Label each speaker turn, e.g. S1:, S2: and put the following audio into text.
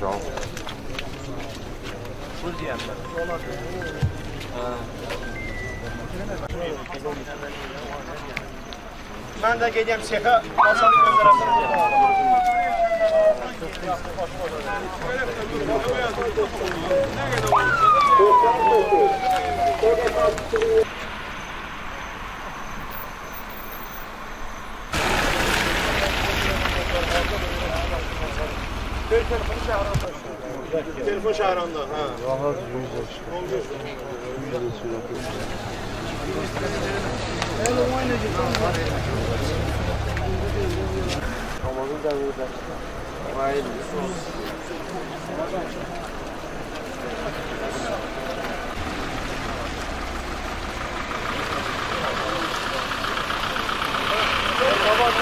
S1: Sağ ol. Bu. Ben de geleyim Şeka, masanın tarafına seka. Masalı göndereceğim. Telefon şahranda. Ha.
S2: Rahat yüz işte. Ramazan da burada. Hayır.